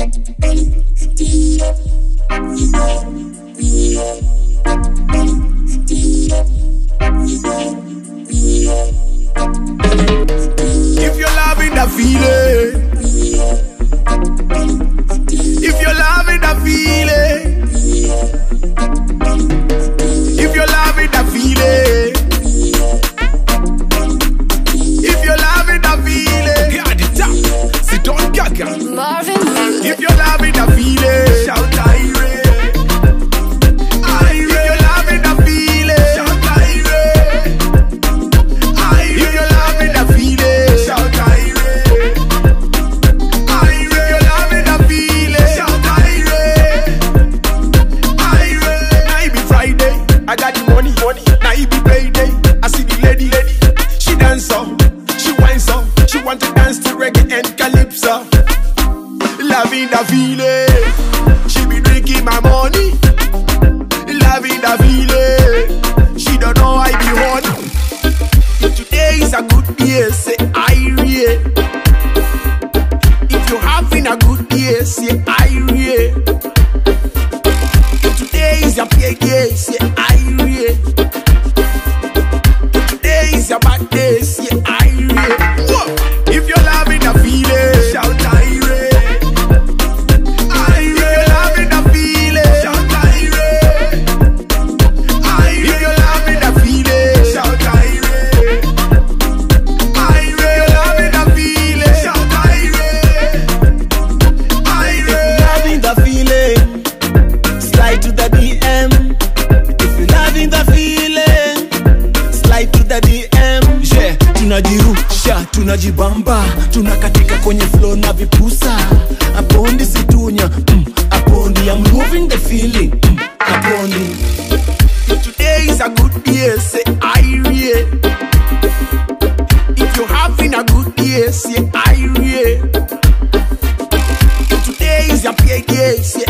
If you're loving the feeling, shout Irie. Irie. Now it be Friday, I got the money, money. Loving the she be drinking my money. Loving the feeling, she don't know I be honey. Today is a good day, say I If you're having a good day, say I Today is your payday, say tunajirusha tunajibamba tunakatika kwenye flow na vipusa. Apondi situnya mm, apondi I'm moving the feeling mm, apondi. Today is a good day, say I If you're having a good day, say I Today is your payday, say